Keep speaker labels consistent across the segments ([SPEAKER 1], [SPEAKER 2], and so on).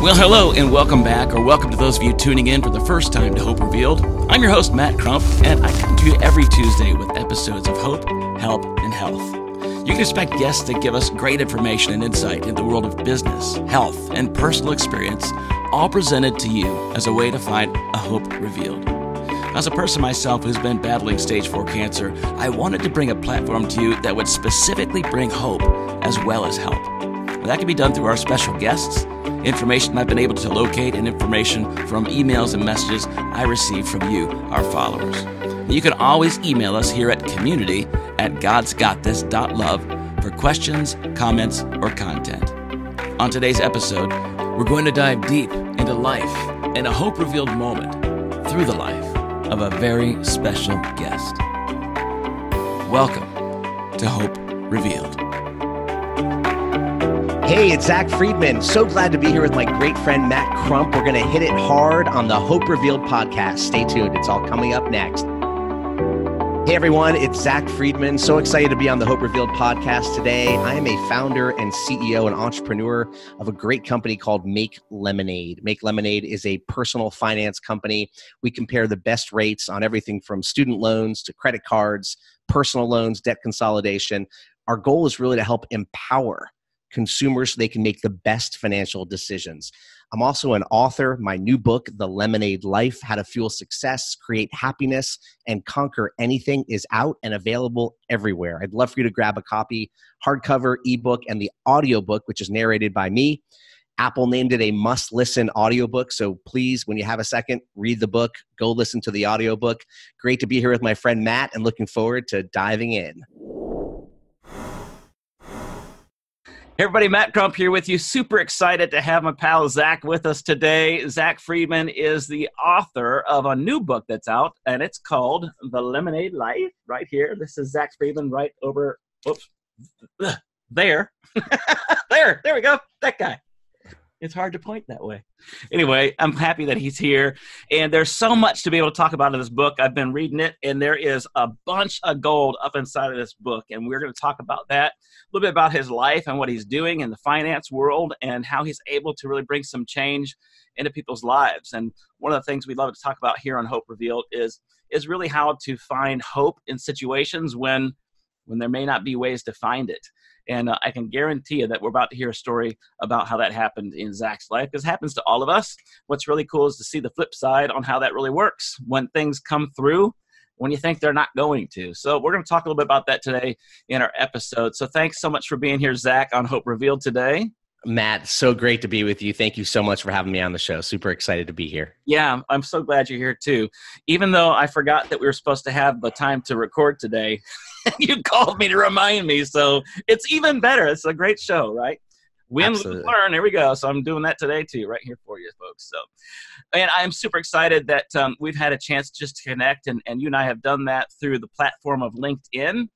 [SPEAKER 1] Well, hello and welcome back, or welcome to those of you tuning in for the first time to Hope Revealed. I'm your host, Matt Crump, and I come to you every Tuesday with episodes of hope, help, and health. You can expect guests to give us great information and insight into the world of business, health, and personal experience, all presented to you as a way to find a hope revealed. As a person myself who's been battling stage 4 cancer, I wanted to bring a platform to you that would specifically bring hope as well as help. That can be done through our special guests, information I've been able to locate, and information from emails and messages I receive from you, our followers. You can always email us here at community at godsgotthis.love for questions, comments, or content. On today's episode, we're going to dive deep into life and a hope revealed moment through the life of a very special guest. Welcome to Hope Revealed.
[SPEAKER 2] Hey, it's Zack Friedman. So glad to be here with my great friend Matt Crump. We're going to hit it hard on the Hope Revealed podcast. Stay tuned, it's all coming up next. Hey everyone, it's Zack Friedman. So excited to be on the Hope Revealed podcast today. I am a founder and CEO and entrepreneur of a great company called Make Lemonade. Make Lemonade is a personal finance company. We compare the best rates on everything from student loans to credit cards, personal loans, debt consolidation. Our goal is really to help empower consumers so they can make the best financial decisions. I'm also an author. My new book, The Lemonade Life How to Fuel Success, Create Happiness, and Conquer Anything, is out and available everywhere. I'd love for you to grab a copy, hardcover, ebook, and the audiobook, which is narrated by me. Apple named it a must listen audiobook. So please, when you have a second, read the book, go listen to the audiobook. Great to be here with my friend Matt and looking forward to diving in.
[SPEAKER 1] Hey everybody, Matt Crump here with you. Super excited to have my pal Zack with us today. Zack Friedman is the author of a new book that's out, and it's called The Lemonade Life. Right here. This is Zack Friedman right over, oops, there. there, there we go. That guy it's hard to point that way. Anyway, I'm happy that he's here. And there's so much to be able to talk about in this book. I've been reading it, and there is a bunch of gold up inside of this book. And we're going to talk about that, a little bit about his life and what he's doing in the finance world and how he's able to really bring some change into people's lives. And one of the things we love to talk about here on Hope Revealed is is really how to find hope in situations when when there may not be ways to find it. And uh, I can guarantee you that we're about to hear a story about how that happened in Zack's life because it happens to all of us. What's really cool is to see the flip side on how that really works when things come through when you think they're not going to. So we're going to talk a little bit about that today in our episode. So thanks so much for being here, Zack, on Hope Revealed today.
[SPEAKER 2] Matt, so great to be with you. Thank you so much for having me on the show. Super excited to be here.
[SPEAKER 1] Yeah, I'm so glad you're here too. Even though I forgot that we were supposed to have the time to record today, you called me to remind me. So it's even better. It's a great show, right? Win, lose, learn. Here we go. So I'm doing that today too, right here for you, folks. So, and I'm super excited that um, we've had a chance just to connect, and, and you and I have done that through the platform of LinkedIn.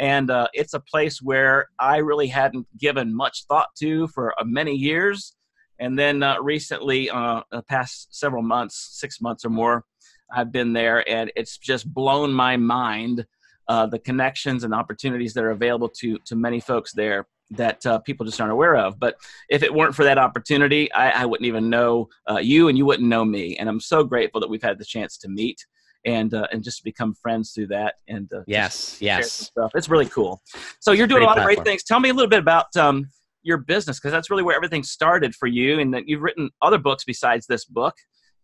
[SPEAKER 1] And uh, it's a place where I really hadn't given much thought to for uh, many years. And then uh, recently, uh, the past several months, six months or more, I've been there, and it's just blown my mind uh, the connections and opportunities that are available to to many folks there that uh, people just aren't aware of. But if it weren't for that opportunity, I, I wouldn't even know uh, you, and you wouldn't know me. And I'm so grateful that we've had the chance to meet and uh, and just become friends through that. And uh,
[SPEAKER 2] yes, yes,
[SPEAKER 1] stuff. It's really cool. So you're doing a lot platform. of great things. Tell me a little bit about. Um, your business because that's really where everything started for you and that you've written other books besides this book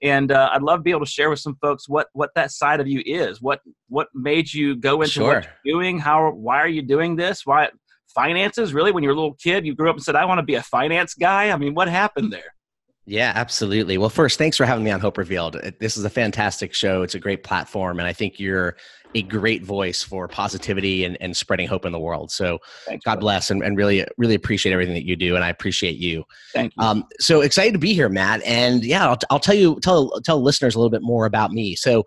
[SPEAKER 1] and uh, I'd love to be able to share with some folks what what that side of you is. What what made you go into sure. what you're doing? How why are you doing this? Why finances? Really, when you were a little kid, you grew up and said, "I want to be a finance guy." I mean, what happened there?
[SPEAKER 2] Yeah, absolutely. Well, first, thanks for having me on Hope Revealed. This is a fantastic show. It's a great platform, and I think you're a great voice for positivity and, and spreading hope in the world. So Thanks, God bless and, and really, really appreciate everything that you do. And I appreciate you.
[SPEAKER 1] Thank you. Um,
[SPEAKER 2] so excited to be here, Matt. And yeah, I'll, I'll tell you, tell, tell listeners a little bit more about me. So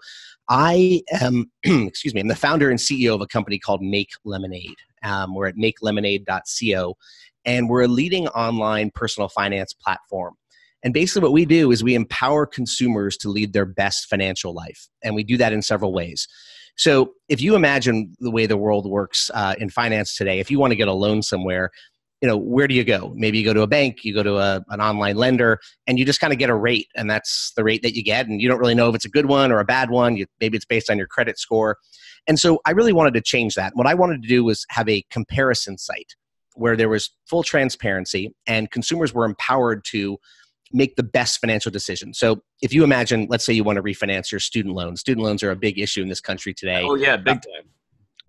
[SPEAKER 2] I am, excuse me, I'm the founder and CEO of a company called Make Lemonade. Um, we're at makelemonade.co and we're a leading online personal finance platform. And basically, what we do is we empower consumers to lead their best financial life. And we do that in several ways. So if you imagine the way the world works uh, in finance today, if you want to get a loan somewhere, you know where do you go maybe you go to a bank you go to a, an online lender and you just kind of get a rate and that's the rate that you get and you don't really know if it's a good one or a bad one you, maybe it's based on your credit score and so i really wanted to change that what i wanted to do was have a comparison site where there was full transparency and consumers were empowered to make the best financial decision. So if you imagine, let's say you want to refinance your student loans. Student loans are a big issue in this country today.
[SPEAKER 1] Oh yeah, big time.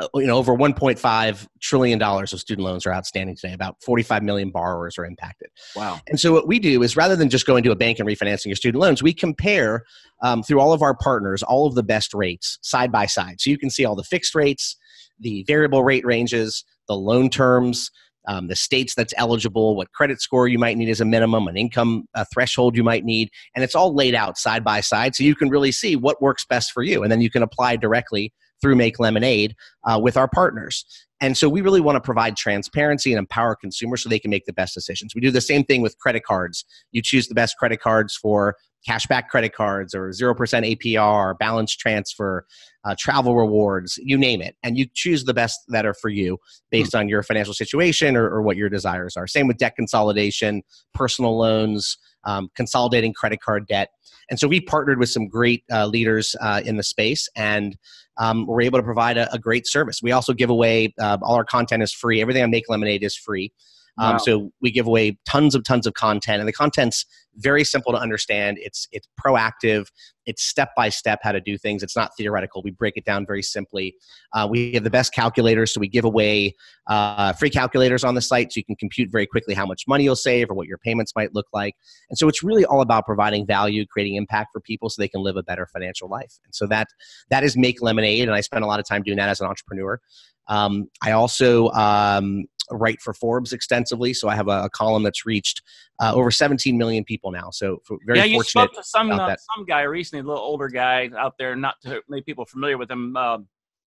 [SPEAKER 2] Uh, you know, over 1.5 trillion dollars of student loans are outstanding today. About 45 million borrowers are impacted.
[SPEAKER 1] Wow!
[SPEAKER 2] And so what we do is rather than just going to a bank and refinancing your student loans, we compare um, through all of our partners all of the best rates side by side. So you can see all the fixed rates, the variable rate ranges, the loan terms, um, the states that's eligible, what credit score you might need as a minimum, an income uh, threshold you might need, and it's all laid out side by side so you can really see what works best for you. And then you can apply directly through Make Lemonade uh, with our partners. And so we really want to provide transparency and empower consumers so they can make the best decisions. We do the same thing with credit cards. You choose the best credit cards for cashback credit cards or 0% APR, balance transfer, uh, travel rewards, you name it. And you choose the best that are for you based mm-hmm. on your financial situation or, or, what your desires are. Same with debt consolidation, personal loans, um, consolidating credit card debt. And so we partnered with some great uh, leaders uh, in the space and um, we're able to provide a, a, great service. We also give away uh, all our content is free. Everything on Make Lemonade is free. Um, wow. So we give away tons of tons of content, and the content's very simple to understand. It's it's proactive. It's step by step how to do things. It's not theoretical. We break it down very simply. Uh, we have the best calculators, so we give away uh, free calculators on the site, so you can compute very quickly how much money you'll save or what your payments might look like. And so it's really all about providing value, creating impact for people, so they can live a better financial life. And so that that is Make Lemonade, and I spend a lot of time doing that as an entrepreneur. Um, I also um, write for Forbes extensively, so I have a, a column that's reached uh, over 17 million people now. So very
[SPEAKER 1] yeah, you
[SPEAKER 2] fortunate.
[SPEAKER 1] spoke to some uh, some guy recently, a little older guy out there, not too many people familiar with him. Uh,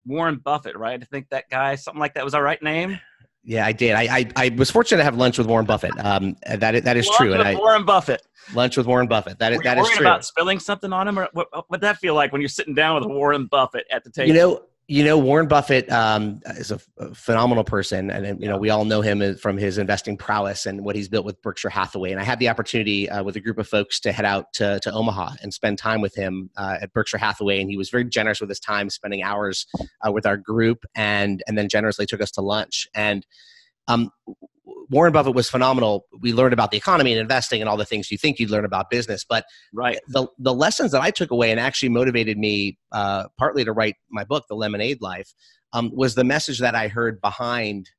[SPEAKER 1] Warren Buffett, right? I think that guy, something like that, was our right name.
[SPEAKER 2] Yeah, I did. I, I, I was fortunate to have lunch with Warren Buffett. Um, that that is lunch true. And I,
[SPEAKER 1] Warren Buffett.
[SPEAKER 2] Lunch with Warren Buffett. That is that is true.
[SPEAKER 1] About spilling something on him, or what? What that feel like when you're sitting down with Warren Buffett at the table?
[SPEAKER 2] You know, you know, Warren Buffett um, is a, phenomenal person, and you know we all know him from his investing prowess and what he's built with Berkshire Hathaway. And I had the opportunity uh, with a group of folks to head out to, to Omaha and spend time with him uh, at Berkshire Hathaway, and he was very generous with his time, spending hours uh, with our group, and and then generously took us to lunch. And um, Warren Buffett was phenomenal. We learned about the economy and investing and all the things you think you'd learn about business. But
[SPEAKER 1] right.
[SPEAKER 2] the, the lessons that I took away and actually motivated me uh, partly to write my book, The Lemonade Life, um, was the message that I heard behind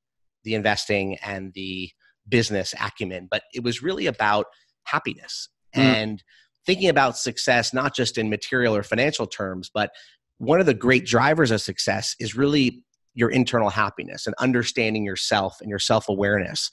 [SPEAKER 2] the investing and the business acumen. But it was really about happiness mm. and thinking about success, not just in material or financial terms, but one of the great drivers of success is really your internal happiness and understanding yourself and your self awareness.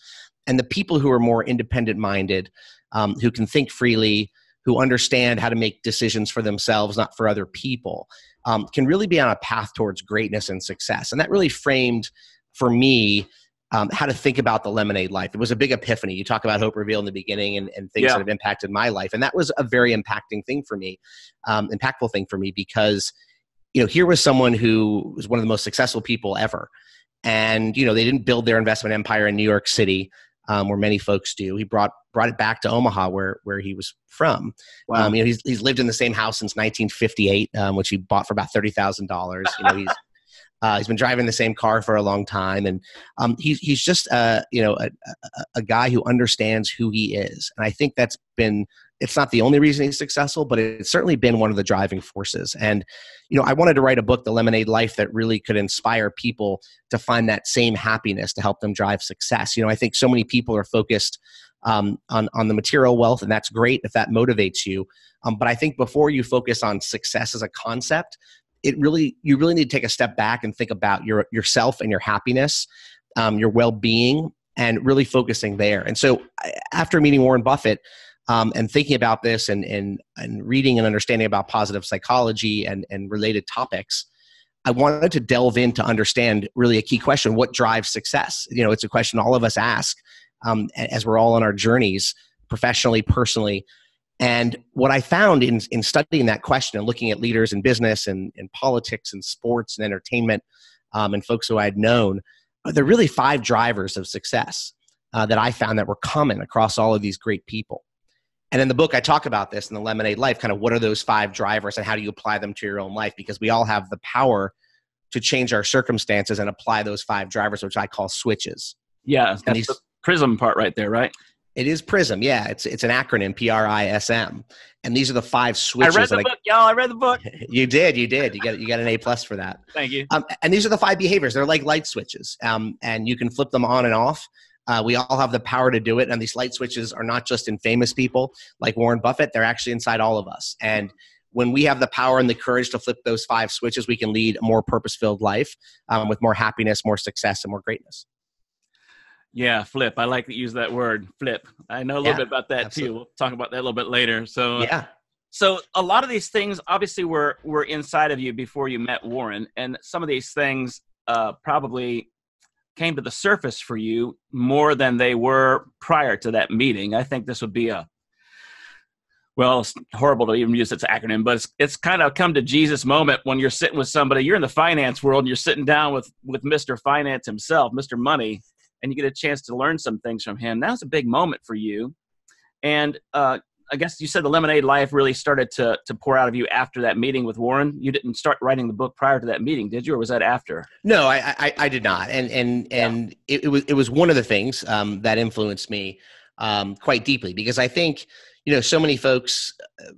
[SPEAKER 2] And the people who are more independent minded, um, who can think freely, who understand how to make decisions for themselves, not for other people, um, can really be on a path towards greatness and success. And that really framed for me um, how to think about the lemonade life. It was a big epiphany. You talk about hope reveal in the beginning and, and things yeah. that have impacted my life. And that was a very impacting thing for me, um, impactful thing for me because you know, here was someone who was one of the most successful people ever. And, you know, they didn't build their investment empire in New York City, um, where many folks do. He brought brought it back to Omaha, where where he was from. Wow. Um, you know, he's he's lived in the same house since 1958, um, which he bought for about thirty thousand dollars. You know, he's uh, he's been driving the same car for a long time, and um, he's he's just uh, you know a, a, a, guy who understands who he is, and I think that's been it's not the only reason he's successful, but it's certainly been one of the driving forces. And, you know, I wanted to write a book, The Lemonade Life, that really could inspire people to find that same happiness to help them drive success. You know, I think so many people are focused um, on, on the material wealth, and that's great if that motivates you. Um, but I think before you focus on success as a concept, it really you really need to take a step back and think about your yourself and your happiness, um, your well being, and really focusing there. And so, after meeting Warren Buffett, um, and thinking about this and, and, and reading and understanding about positive psychology and, and related topics, I wanted to delve in to understand really a key question what drives success? You know, it's a question all of us ask um, as we're all on our journeys, professionally, personally. And what I found in, in studying that question and looking at leaders in business and, in politics and sports and entertainment um, and folks who I had known, there are really five drivers of success. uh, that I found that were common across all of these great people. And in the book, I talk about this in the Lemonade Life kind of what are those five drivers and how do you apply them to your own life? Because we all have the power to change our circumstances and apply those five drivers, which I call switches.
[SPEAKER 1] Yeah, that's these, the prism part right there, right?
[SPEAKER 2] It is PRISM. Yeah, it's it's an acronym P R I S M, and these are the five switches.
[SPEAKER 1] I read the book, I, y'all. I read the book.
[SPEAKER 2] you did, you did. You got you got an A plus for that.
[SPEAKER 1] Thank you.
[SPEAKER 2] Um, and these are the five behaviors. They're like light switches, um, and you can flip them on and off. Uh, we all have the power to do it, and these light switches are not just in famous people like Warren Buffett. They're actually inside all of us, and when we have the power and the courage to flip those five switches, we can lead a more purpose filled life um, with more happiness, more success, and more greatness.
[SPEAKER 1] Yeah, flip. I like to use that word, flip. I know a little yeah, bit about that absolutely. too. We'll talk about that a little bit later. So
[SPEAKER 2] yeah.
[SPEAKER 1] So a lot of these things obviously were were inside of you before you met Warren, and some of these things uh, probably came to the surface for you more than they were prior to that meeting. I think this would be a well, it's horrible to even use its acronym, but it's, it's kind of come to Jesus moment when you're sitting with somebody. You're in the finance world, and you're sitting down with with Mr. Finance himself, Mr. Money, and you get a chance to learn some things from him. That was a big moment for you. And uh, I guess you said the Lemonade Life really started to to pour out of you after that meeting with Warren. You didn't start writing the book prior to that meeting, did you, or was that after?
[SPEAKER 2] No, I I, I did not. And and and yeah. it, it, was it was one of the things um, that influenced me um, quite deeply because I think you know so many folks uh,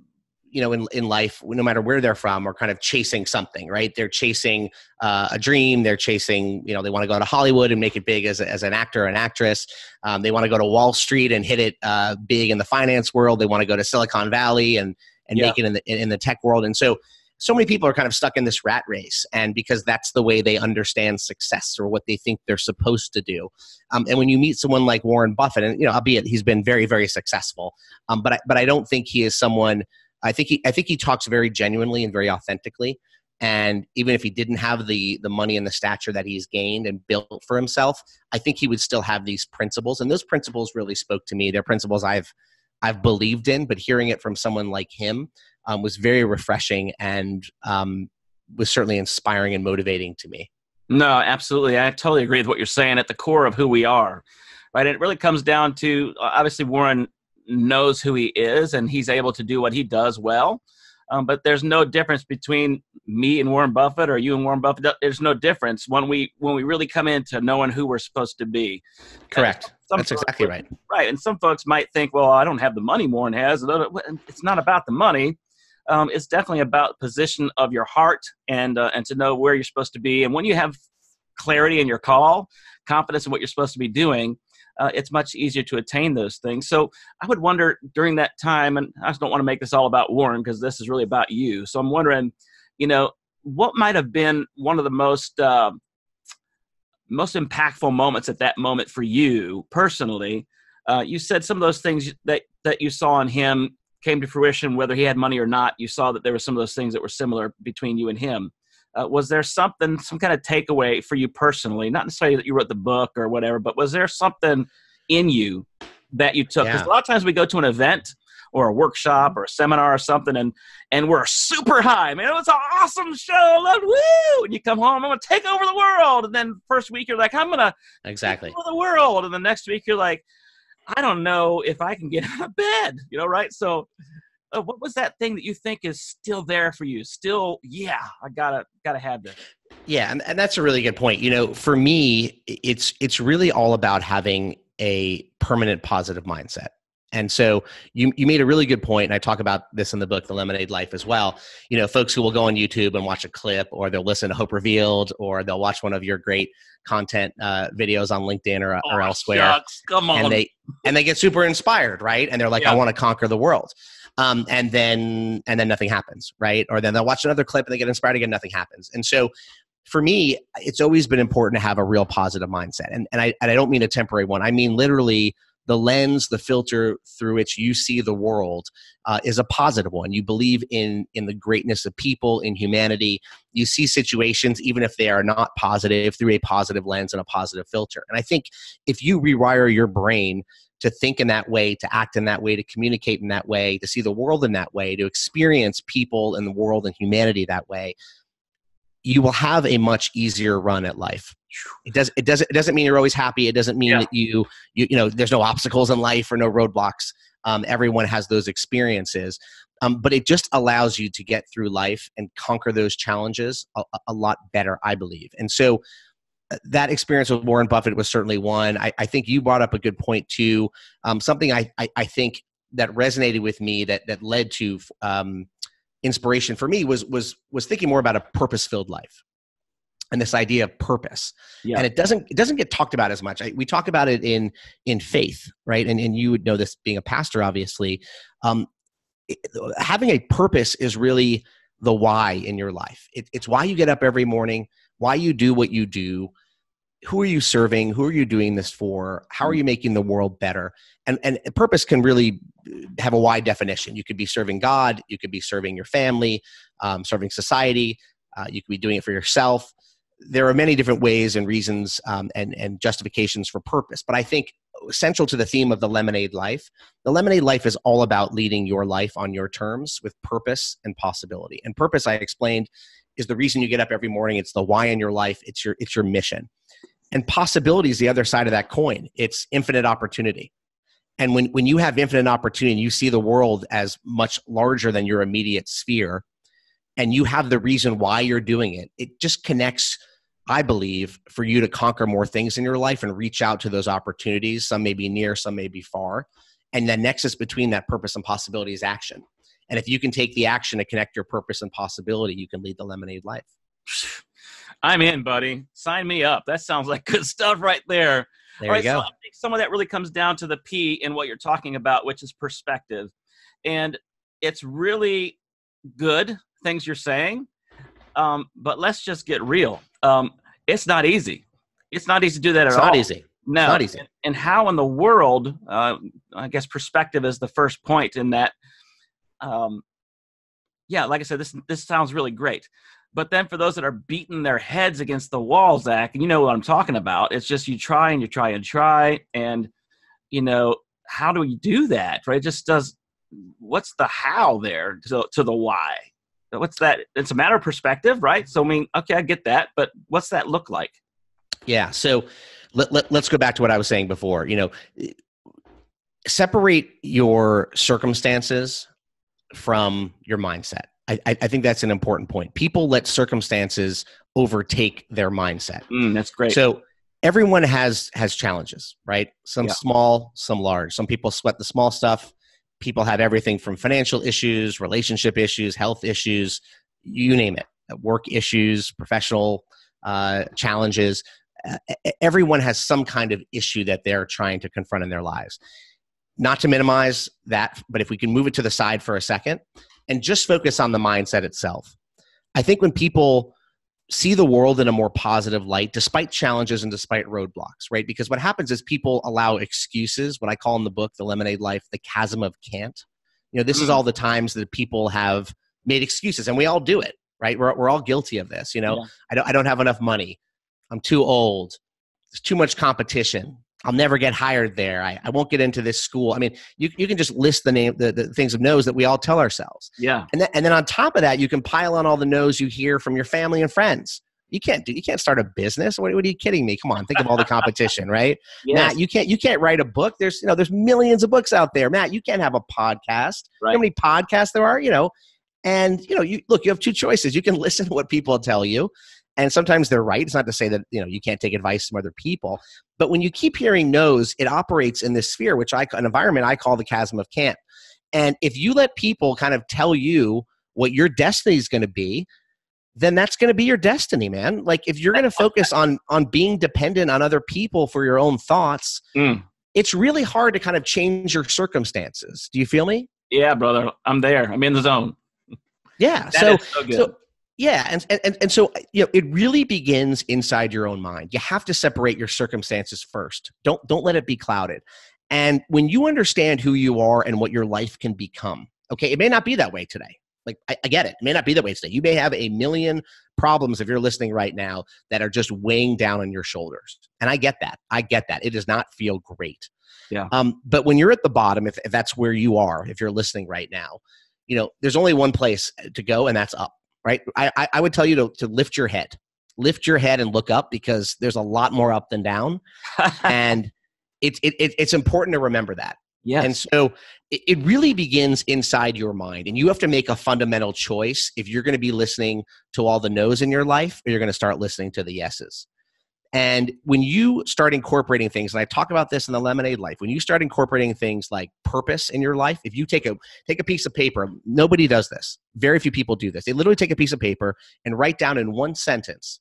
[SPEAKER 2] you know in, in life no matter where they're from are kind of chasing something right? They're chasing uh, a dream. They're chasing you know they want to go to hollywood and make it big as, as an actor or an actress. Um, they want to go to wall street and hit it uh, big in the finance world. They want to go to silicon valley and and yeah. make it in the in the tech world. And so so many people are kind of stuck in this rat race and because that's the way they understand success or what they think they're supposed to do. Um, and when you meet someone like warren buffett and you know albeit he's been very very successful um, but I, but i don't think he is someone I think he I think he talks very genuinely and very authentically. And even if he didn't have the the money and the stature that he's gained and built for himself, I think he would still have these principles. And those principles really spoke to me. They're principles I've I've believed in, but hearing it from someone like him um, was very refreshing and um, was certainly inspiring and motivating to me.
[SPEAKER 1] No, absolutely. I totally agree with what you're saying. At the core of who we are, right? And It really comes down to obviously Warren knows who he is and he's able to do what he does well. Um, but there's no difference between me and Warren Buffett or you and Warren Buffett. There's no difference when we when we really come into knowing who we're supposed to be.
[SPEAKER 2] Correct. That's exactly right.
[SPEAKER 1] Right. And some folks might think, well, I don't have the money Warren has. It's not about the money. Um, it's definitely about position of your heart and uh, and to know where you're supposed to be. And when you have clarity in your call, confidence in what you're supposed to be doing, uh, it's much easier to attain those things. So I would wonder during that time, and I just don't want to make this all about Warren because this is really about you. So I'm wondering, you know, what might have been one of the most uh, most impactful moments at that moment for you personally. Uh, you said some of those things that that you saw in him came to fruition, whether he had money or not. You saw that there were some of those things that were similar between you and him. Uh, was there something, some kind of takeaway for you personally? Not necessarily that you wrote the book or whatever, but was there something in you that you took? Because yeah. a lot of times we go to an event or a workshop or a seminar or something, and and we're super high. Man, it was an awesome show. Love, woo! And you come home, I'm gonna take over the world. And then first week you're like, I'm gonna
[SPEAKER 2] exactly
[SPEAKER 1] over the world. And the next week you're like, I don't know if I can get out of bed. You know, right? So uh, what was that thing that you think is still there for you? Still, yeah, I gotta gotta have this.
[SPEAKER 2] Yeah, and, and that's a really good point. You know, for me, it's it's really all about having a permanent positive mindset. And so you you made a really good point, and I talk about this in the book, The Lemonade Life, as well. You know, folks who will go on YouTube and watch a clip, or they'll listen to Hope Revealed, or they'll watch one of your great content uh, videos on LinkedIn or,
[SPEAKER 1] oh,
[SPEAKER 2] or elsewhere.
[SPEAKER 1] Shucks. Come on,
[SPEAKER 2] and they and they get super inspired, right? And they're like, yeah. I want to conquer the world um, and then and then nothing happens, right? Or then they'll watch another clip and they get inspired again, nothing happens. And so for me, it's always been important to have a real positive mindset. And, and, I, and I don't mean a temporary one. I mean literally the lens, the filter through which you see the world uh, is a positive one. You believe in in the greatness of people, in humanity. You see situations, even if they are not positive, through a positive lens and a positive filter. And I think if you rewire your brain to think in that way, to act in that way, to communicate in that way, to see the world in that way, to experience people and the world and humanity that way, you will have a much easier run at life. It does it doesn't it doesn't mean you're always happy. It doesn't mean
[SPEAKER 1] Yeah.
[SPEAKER 2] that you you you know there's no obstacles in life or no roadblocks. Um, everyone has those experiences, um, but it just allows you to get through life and conquer those challenges a, a- lot better, I believe. And so uh, that experience with Warren Buffett was certainly one. I, I think you brought up a good point too. Um, something I, I I think that resonated with me that that led to um, inspiration for me was was was thinking more about a purpose filled life and this idea of purpose.
[SPEAKER 1] Yeah.
[SPEAKER 2] and it doesn't it doesn't get talked about as much. I, we talk about it in in faith right? And and you would know this being a pastor obviously. Um it, having a purpose is really the why in your life. It, it's why you get up every morning why you do what you do who are you serving? Who are you doing this for? How are you making the world better? And and purpose can really have a wide definition. You could be serving god you could be serving your family um, serving society uh, you could be doing it for yourself. There are many different ways and reasons um, and and justifications for purpose but i think central to the theme of the lemonade life the lemonade life is all about leading your life on your terms with purpose and possibility. And purpose i explained is the reason you get up every morning. It's the why in your life. It's your it's your mission and possibility is the other side of that coin. It's infinite opportunity. And when when you have infinite opportunity and you see the world as much larger than your immediate sphere and you have the reason why you're doing it it just connects i believe for you to conquer more things in your life and reach out to those opportunities. Some may be near some may be far. And the nexus between that purpose and possibility is action. And if you can take the action to connect your purpose and possibility you can lead the lemonade life
[SPEAKER 1] I'm in, buddy. Sign me up. That sounds like good stuff right there.
[SPEAKER 2] there
[SPEAKER 1] All right,
[SPEAKER 2] you go
[SPEAKER 1] So I think some of that really comes down to the P in what you're talking about, which is perspective. And it's really good things you're saying. Um, but let's just get real. Um, it's not easy. It's not easy to do that
[SPEAKER 2] it's
[SPEAKER 1] at all.
[SPEAKER 2] not easy
[SPEAKER 1] No.
[SPEAKER 2] not easy.
[SPEAKER 1] And, and how in the world, uh, I guess perspective is the first point in that. Um, yeah, like I said, this this sounds really great. But then for those that are beating their heads against the wall, Zack, you know what I'm talking about. It's just you try and you try and try, and you know how do we do that? Right? It just does. What's the how there to to the why? What's that? It's a matter of perspective, right? So I mean, okay, I get that, but what's that look like?
[SPEAKER 2] Yeah. So let, let, let's go back to what I was saying before. You know, separate your circumstances from your mindset. I, I think that's an important point. People let circumstances overtake their mindset.
[SPEAKER 1] Mm, that's great.
[SPEAKER 2] So everyone has has challenges, right? Some
[SPEAKER 1] Yeah.
[SPEAKER 2] small, some large. Some people sweat the small stuff. People have everything from financial issues, relationship issues, health issues, you name it, work issues, professional uh, challenges. Uh, everyone has some kind of issue that they're trying to confront in their lives. Not to minimize that, but if we can move it to the side for a second and just focus on the mindset itself. I think when people see the world in a more positive light despite challenges and despite roadblocks right? Because what happens is people allow excuses what i call in the book the lemonade life the chasm of can't you know this is
[SPEAKER 1] Mm.
[SPEAKER 2] all the times that people have made excuses and we all do it right? We're, we're all guilty of this you know?
[SPEAKER 1] Yeah.
[SPEAKER 2] I, don't, I don't have enough money. I'm too old. There's too much competition i'll never get hired there i, I won't get into this school i mean you, you can just list the name the, the things of no's that we all tell ourselves
[SPEAKER 1] yeah.
[SPEAKER 2] and then, and then on top of that, you can pile on all the no's you hear from your family and friends. You can't do. You can't start a business. What, what are you kidding me? Come on, think of all the competition, right?
[SPEAKER 1] Yes.
[SPEAKER 2] Matt, you can't. You can't write a book. There's you know there's millions of books out there. Matt, you can't have a podcast. You know how many podcasts there are? You know, and you know you look. You have two choices. You can listen to what people tell you, and sometimes they're right. It's not to say that you know you can't take advice from other people, but when you keep hearing no's, it operates in this sphere, which I an environment I call the chasm of can't. And if you let people kind of tell you what your destiny is going to be, then that's going to be your destiny, man. Like if you're going to focus on on being dependent on other people for your own thoughts,
[SPEAKER 1] Mm.
[SPEAKER 2] it's really hard to kind of change your circumstances. Do you feel me?
[SPEAKER 1] Yeah, brother. I'm there. I'm in the zone.
[SPEAKER 2] Yeah. So
[SPEAKER 1] so good.
[SPEAKER 2] so yeah, and, and and so you know, it really begins inside your own mind. You have to separate your circumstances first. Don't don't let it be clouded. And when you understand who you are and what your life can become, okay, it may not be that way today. Like I, I get it, it may not be that way today. You may have a million problems if you're listening right now that are just weighing down on your shoulders, and I get that. I get that. It does not feel great.
[SPEAKER 1] Yeah.
[SPEAKER 2] Um, but when you're at the bottom, if, if that's where you are, if you're listening right now, you know, there's only one place to go, and that's up. Right? I, I would tell you to, to lift your head, lift your head and look up because there's a lot more up than down. and it, it, it, it's important to remember that.
[SPEAKER 1] Yes.
[SPEAKER 2] And so it, it really begins inside your mind. And you have to make a fundamental choice if you're going to be listening to all the no's in your life or you're going to start listening to the yeses. And when you start incorporating things, and I talk about this in the lemonade life, when you start incorporating things like purpose in your life, if you take a take a piece of paper, nobody does this. Very few people do this. They literally take a piece of paper and write down in one sentence,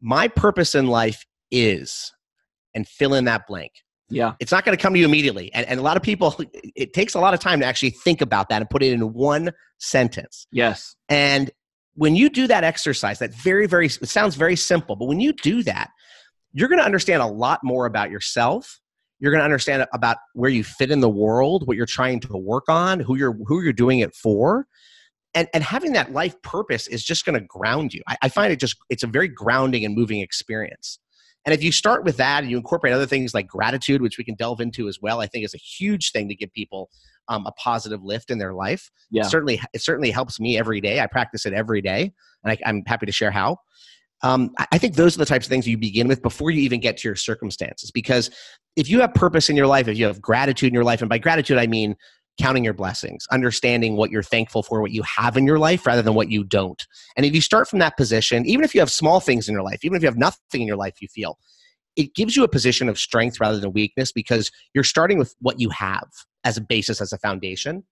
[SPEAKER 2] my purpose in life is, and fill in that blank.
[SPEAKER 1] Yeah.
[SPEAKER 2] It's not going to come to you immediately. And, and a lot of people, it takes a lot of time to actually think about that and put it in one sentence.
[SPEAKER 1] Yes.
[SPEAKER 2] And when you do that exercise, that very, very, it sounds very simple, but when you do that, you're going to understand a lot more about yourself. You're going to understand about where you fit in the world, what you're trying to work on, who you're who you're doing it for, and and having that life purpose is just going to ground you. I, I find it just it's a very grounding and moving experience. And if you start with that and you incorporate other things like gratitude, which we can delve into as well, I think is a huge thing to give people um, a positive lift in their life.
[SPEAKER 1] Yeah.
[SPEAKER 2] It certainly, it certainly helps me every day. I practice it every day, and I, I'm happy to share how. Um, I think those are the types of things you begin with before you even get to your circumstances. Because if you have purpose in your life, if you have gratitude in your life, and by gratitude I mean counting your blessings, understanding what you're thankful for, what you have in your life rather than what you don't. And if you start from that position, even if you have small things in your life, even if you have nothing in your life you feel, it gives you a position of strength rather than weakness because you're starting with what you have as a basis, as a foundation.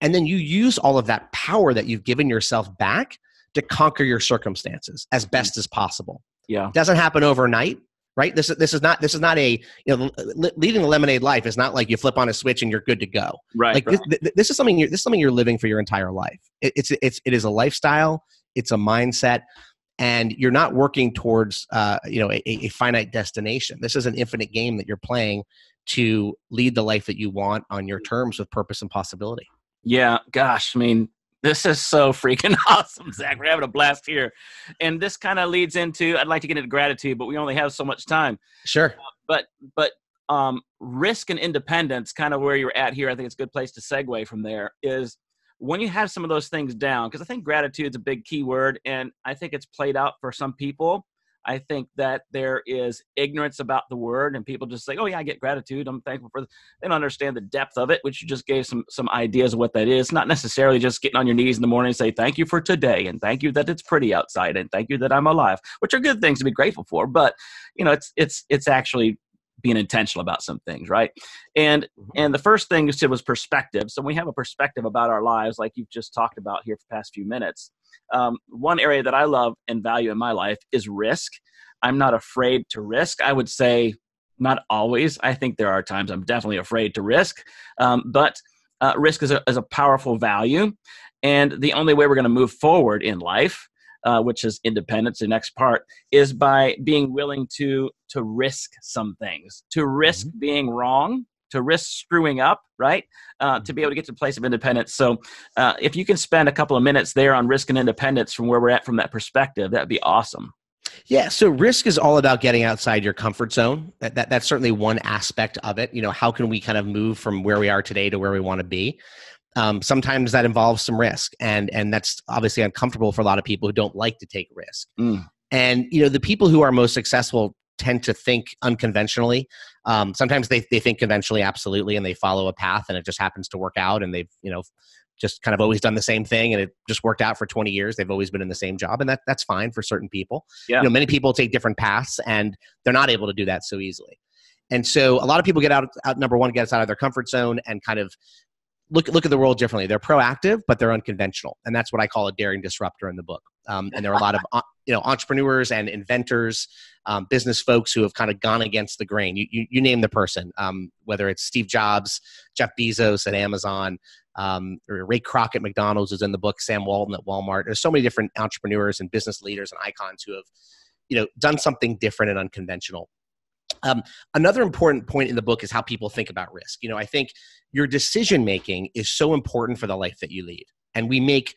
[SPEAKER 2] And then you use all of that power that you've given yourself back to conquer your circumstances as best as possible.
[SPEAKER 1] Yeah.
[SPEAKER 2] It doesn't happen overnight, right? This is this is not this is not a you know leading the lemonade life is not like you flip on a switch and you're good to go.
[SPEAKER 1] Right.
[SPEAKER 2] Like
[SPEAKER 1] right.
[SPEAKER 2] This, this is something you're, this is something you're living for your entire life. It, it's it's it is a lifestyle. It's a mindset, and you're not working towards uh, you know a, a finite destination. This is an infinite game that you're playing to lead the life that you want on your terms with purpose and possibility.
[SPEAKER 1] Yeah, gosh, I mean, this is so freaking awesome, Zack. We're having a blast here. And this kind of leads into I'd like to get into gratitude, but we only have so much time.
[SPEAKER 2] Sure.
[SPEAKER 1] But but um risk and independence, kind of where you're at here, I think it's a good place to segue from there, is when you have some of those things down, because I think gratitude's a big key word, and I think it's played out for some people. I think that there is ignorance about the word, and people just say, "Oh yeah, I get gratitude. I'm thankful for." This. They don't understand the depth of it, which you just gave some some ideas of what that is. Not necessarily just getting on your knees in the morning and say, "Thank you for today," and "Thank you that it's pretty outside," and "Thank you that I'm alive," which are good things to be grateful for. But you know, it's it's it's actually being intentional about some things, right? And and the first thing you said was perspective. So we have a perspective about our lives, like you've just talked about here for the past few minutes. Um, one area that I love and value in my life is risk. I'm not afraid to risk. I would say not always. I think there are times I'm definitely afraid to risk, um, but uh, risk is a, is a powerful value. And the only way we're going to move forward in life uh, which is independence, the next part, is by being willing to to risk some things, to risk mm-hmm. being wrong, to risk screwing up, right? Uh, to be able to get to the place of independence. So, uh, if you can spend a couple of minutes there on risk and independence from where we're at from that perspective, that'd be awesome.
[SPEAKER 2] Yeah, so risk is all about getting outside your comfort zone. That, that that's certainly one aspect of it. You know, how can we kind of move from where we are today to where we want to be? Um, sometimes that involves some risk and and that's obviously uncomfortable for a lot of people who don't like to take risk.
[SPEAKER 1] Mm.
[SPEAKER 2] and you know the people who are most successful tend to think unconventionally. Um, sometimes they, they think conventionally absolutely and they follow a path and it just happens to work out and they've you know just kind of always done the same thing and it just worked out for 20 years. They've always been in the same job and that that's fine for certain people.
[SPEAKER 1] Yeah.
[SPEAKER 2] you know many people take different paths and they're not able to do that so easily. And so a lot of people get out, out number one gets out of their comfort zone and kind of look look at the world differently. They're proactive, but they're unconventional, and that's what I call a daring disruptor in the book. Um, and there are a lot of uh, you know entrepreneurs and inventors, um, business folks who have kind of gone against the grain. You you, you name the person, um, whether it's Steve Jobs, Jeff Bezos at Amazon. Um, or Ray Kroc at McDonald's is in the book. Sam Walton at Walmart. There's so many different entrepreneurs and business leaders and icons who have, you know, done something different and unconventional. Um, another important point in the book is how people think about risk. You know, I think your decision making is so important for the life that you lead, and we make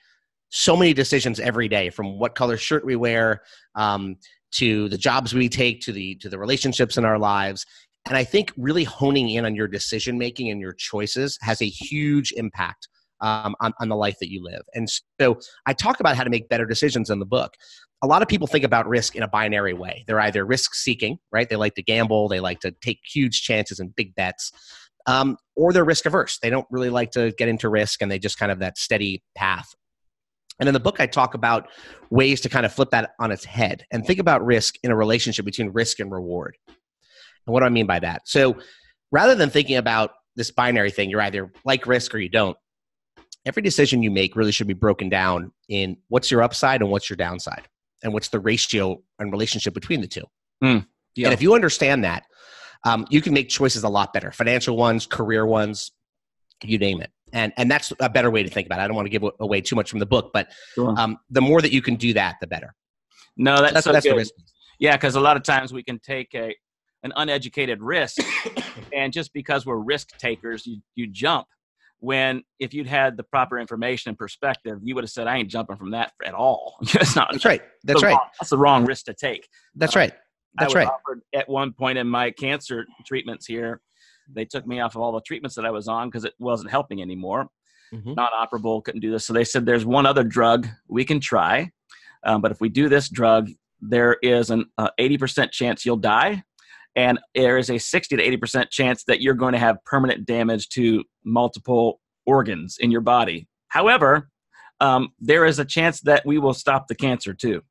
[SPEAKER 2] so many decisions every day from what color shirt we wear um, to the jobs we take to the to the relationships in our lives and i think really honing in on your decision making and your choices has a huge impact um, on, on the life that you live. And so I talk about how to make better decisions in the book. A lot of people think about risk in a binary way. They're either risk seeking, right? They like to gamble, they like to take huge chances and big bets, um, or they're risk averse. They don't really like to get into risk and they just kind of that steady path. And in the book, I talk about ways to kind of flip that on its head and think about risk in a relationship between risk and reward. And what do I mean by that? So rather than thinking about this binary thing, you're either like risk or you don't, every decision you make really should be broken down in what's your upside and what's your downside and what's the ratio and relationship between the two. Mm, yeah. And if you understand that, um, you can make choices a lot better financial ones, career ones, you name it. And, and that's a better way to think about it. I don't want to give away too much from the book, but sure. um, the more that you can do that, the better.
[SPEAKER 1] No, that's, that's, so that's good. the risk. Yeah, because a lot of times we can take a an uneducated risk, and just because we're risk takers, you you jump when if you'd had the proper information and perspective, you would have said, "I ain't jumping from that at all."
[SPEAKER 2] that's not. That's right. That's right.
[SPEAKER 1] Wrong, that's the wrong risk to take.
[SPEAKER 2] That's uh, right. That's right.
[SPEAKER 1] at one point in my cancer treatments here, they took me off of all the treatments that I was on because it wasn't helping anymore. Mm-hmm. Not operable, couldn't do this. So they said, "There's one other drug we can try, um, but if we do this drug, there is an uh, 80% chance you'll die." And there is a 60 to 80% chance that you're going to have permanent damage to multiple organs in your body. However, um, there is a chance that we will stop the cancer too.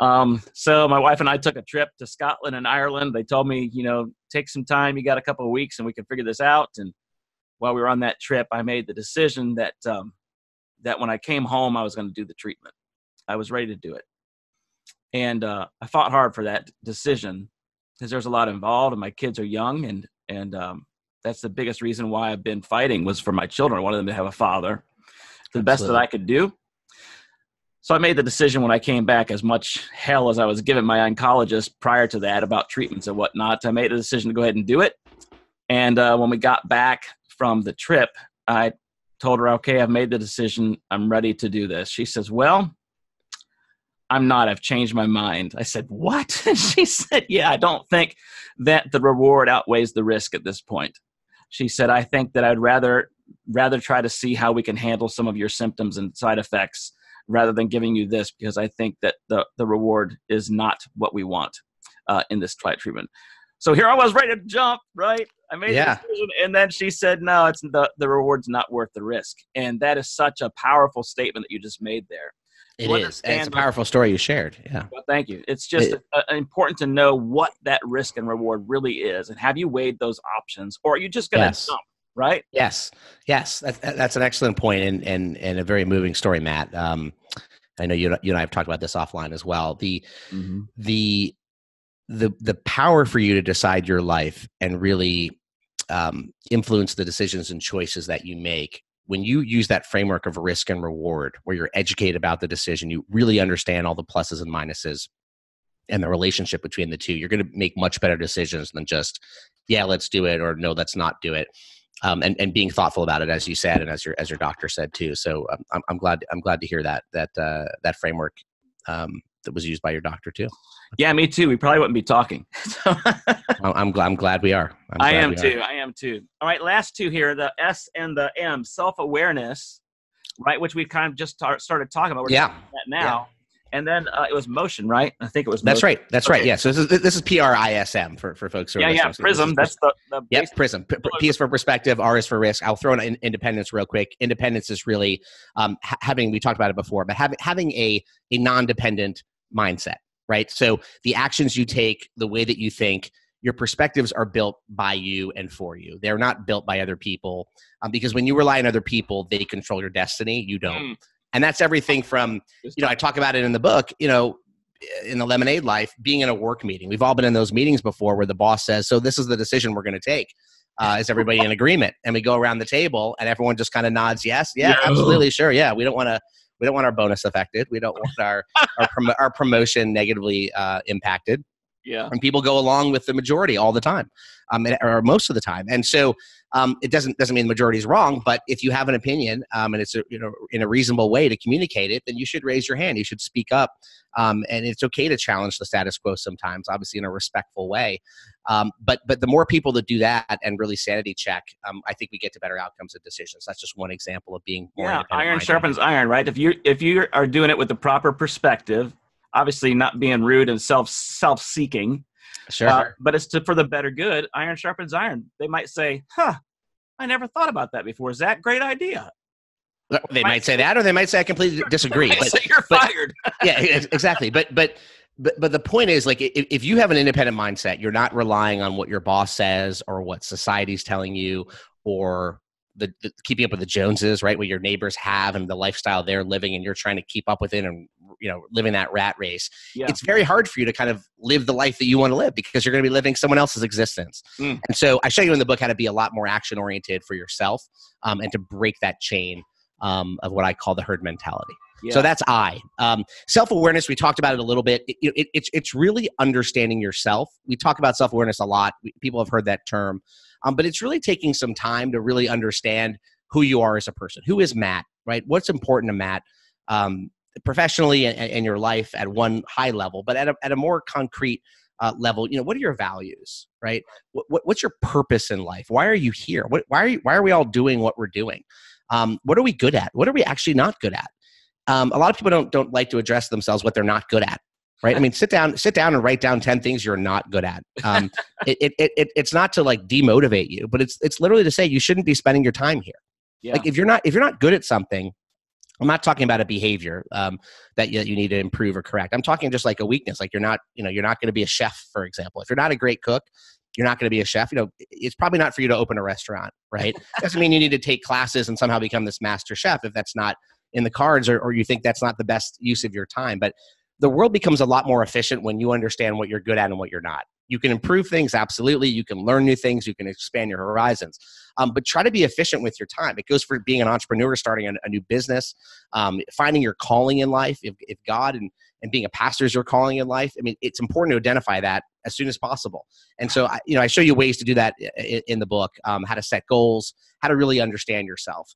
[SPEAKER 1] Um, so my wife and I took a trip to Scotland and Ireland. They told me, you know, take some time. You got a couple of weeks, and we can figure this out. And while we were on that trip, I made the decision that um, that when I came home, I was going to do the treatment. I was ready to do it, and uh, I fought hard for that decision because there's a lot involved and my kids are young and and um, that's the biggest reason why I've been fighting was for my children. I wanted them to have a father, the Absolutely. best that I could do. So I made the decision when I came back, as much hell as I was given my oncologist prior to that about treatments and whatnot. I made the decision to go ahead and do it. And uh, when we got back from the trip, I told her, "Okay, I've made the decision. I'm ready to do this." She says, "Well, I'm not. I've changed my mind. I said, What? she said, Yeah, I don't think that the reward outweighs the risk at this point. She said, I think that I'd rather rather try to see how we can handle some of your symptoms and side effects rather than giving you this because I think that the, the reward is not what we want uh, in this flight treatment. So here I was ready to jump, right? I made yeah. the decision, and then she said, "No, it's the the reward's not worth the risk." And that is such a powerful statement that you just made there.
[SPEAKER 2] It is. It's a powerful story you shared. Yeah.
[SPEAKER 1] Well, thank you. It's just it, uh, important to know what that risk and reward really is, and have you weighed those options, or are you just going to yes. jump? Right.
[SPEAKER 2] Yes. Yes. That, that's an excellent point and and and a very moving story, Matt. Um, I know you you and I have talked about this offline as well. The mm-hmm. the the the power for you to decide your life and really um, influence the decisions and choices that you make when you use that framework of risk and reward where you're educated about the decision you really understand all the pluses and minuses and the relationship between the two you're going to make much better decisions than just yeah let's do it or no let's not do it. Um, and, and being thoughtful about it as you said and as your as your doctor said too. So um, I'm, I'm glad i'm glad to hear that that uh, that framework um, that was used by your doctor too
[SPEAKER 1] yeah, me too. We probably wouldn't be talking.
[SPEAKER 2] I'm glad. I'm glad we are.
[SPEAKER 1] i am too. Are. I am too. All right, last two here: the S and the M, self-awareness, right? Which we've kind of just tar- started talking about. We're
[SPEAKER 2] yeah.
[SPEAKER 1] Talking now. Yeah. And then uh, it was motion, right? I think it was.
[SPEAKER 2] That's right. That's okay. right. Yeah. So this is this is P R I S M for for folks who
[SPEAKER 1] yeah,
[SPEAKER 2] are
[SPEAKER 1] yeah. Prism. That's the, the
[SPEAKER 2] yep. Prism. P, P is for perspective. R is for risk. I'll throw in independence real quick. Independence is really um, ha- having we talked about it before, but having having a a non dependent mindset right? So the actions you take, the way that you think, your perspectives are built by you and for you. They're not built by other people um, because when you rely on other people, they control your destiny. You don't. Mm. And that's everything from, you know, I talk about it in the book, you know, in the lemonade life, being in a work meeting. We've all been in those meetings before where the boss says, So this is the decision we're going to take. Uh, is everybody in agreement? And we go around the table and everyone just kind of nods, Yes, yeah, yeah. absolutely, sure. Yeah, we don't want to we don't want our bonus affected. We don't want our our, prom- our promotion negatively uh, impacted.
[SPEAKER 1] Yeah.
[SPEAKER 2] And people go along with the majority all the time, um, or most of the time. And so um, it doesn't doesn't mean the majority is wrong. But if you have an opinion um, and it's a, you know in a reasonable way to communicate it, then you should raise your hand. You should speak up, um, and it's okay to challenge the status quo sometimes, obviously in a respectful way. Um, but but the more people that do that and really sanity check, um, I think we get to better outcomes and decisions. That's just one example of being more
[SPEAKER 1] yeah. Iron sharpens iron, right? If you if you are doing it with the proper perspective obviously not being rude and self self seeking.
[SPEAKER 2] Sure. Uh,
[SPEAKER 1] but it's to, for the better good. Iron sharpens iron. They might say, "Huh, I never thought about that before. Is that great idea?"
[SPEAKER 2] They might, might say that, or they might say I completely disagree.
[SPEAKER 1] but, you're but, fired.
[SPEAKER 2] yeah, exactly. But but but but the point is, like, if, if you have an independent mindset, you're not relying on what your boss says or what society's telling you or the, the, keeping up with the Joneses, right? What your neighbors have and the lifestyle they're living, and you're trying to keep up with it and you know living that rat race. Yeah. It's very hard for you to kind of live the life that you want to live because you're going to be living someone else's existence. Mm. And so I show you in the book how to be a lot more action oriented for yourself um, and to break that chain um, of what I call the herd mentality. Yeah. So that's I. Um, self awareness, we talked about it a little bit. It, it, it's, it's really understanding yourself. We talk about self awareness a lot. People have heard that term. Um, but it's really taking some time to really understand who you are as a person. Who is Matt, right? What's important to Matt um, professionally and in your life at one high level, but at a, at a more concrete uh, level, you know, what are your values, right? What, what, what's your purpose in life? Why are you here? What, why, are you, why are we all doing what we're doing? Um, what are we good at? What are we actually not good at? Um, a lot of people don't don't like to address themselves what they're not good at right? I mean, sit down, sit down, and write down ten things you're not good at. Um, it, it, it, it's not to like demotivate you, but it's it's literally to say you shouldn't be spending your time here. Yeah. Like if you're not if you're not good at something, I'm not talking about a behavior um, that you, you need to improve or correct. I'm talking just like a weakness, like you're not you know you're not going to be a chef, for example. If you're not a great cook, you're not going to be a chef. You know, it's probably not for you to open a restaurant, right? Doesn't mean you need to take classes and somehow become this master chef if that's not in the cards or, or you think that's not the best use of your time. But the world becomes a lot more efficient when you understand what you're good at and what you're not. You can improve things, absolutely. You can learn new things. You can expand your horizons. Um, but try to be efficient with your time. It goes for being an entrepreneur, starting a, a new business, um, finding your calling in life. If, if God and, and being a pastor is your calling in life, I mean, it's important to identify that as soon as possible. And so, I, you know, I show you ways to do that in, in the book, um, how to set goals, how to really understand yourself.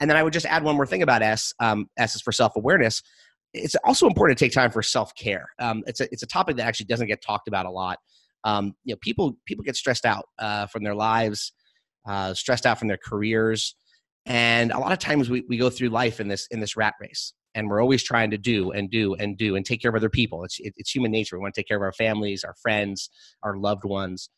[SPEAKER 2] And then I would just add one more thing about S. Um, S is for self awareness it's also important to take time for self care. Um, it's a it's a topic that actually doesn't get talked about a lot. Um, you know, people people get stressed out uh, from their lives, uh, stressed out from their careers, and a lot of times we, we go through life in this in this rat race, and we're always trying to do and do and do and take care of other people. It's it, it's human nature. We want to take care of our families, our friends, our loved ones,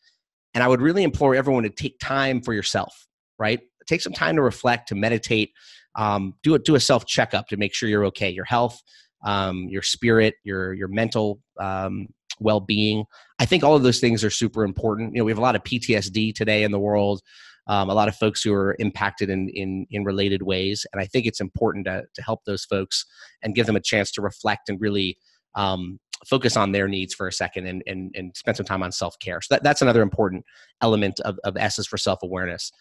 [SPEAKER 2] and I would really implore everyone to take time for yourself. Right, take some time to reflect, to meditate, um, do a do a self checkup to make sure you're okay. Your health, um, your spirit, your your mental um, well being. I think all of those things are super important. You know, we have a lot of PTSD today in the world. Um, a lot of folks who are impacted in, in in related ways, and I think it's important to to help those folks and give them a chance to reflect and really um, focus on their needs for a second and and, and spend some time on self care. So that, that's another important element of, of S's for self awareness.